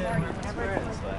experience. Like,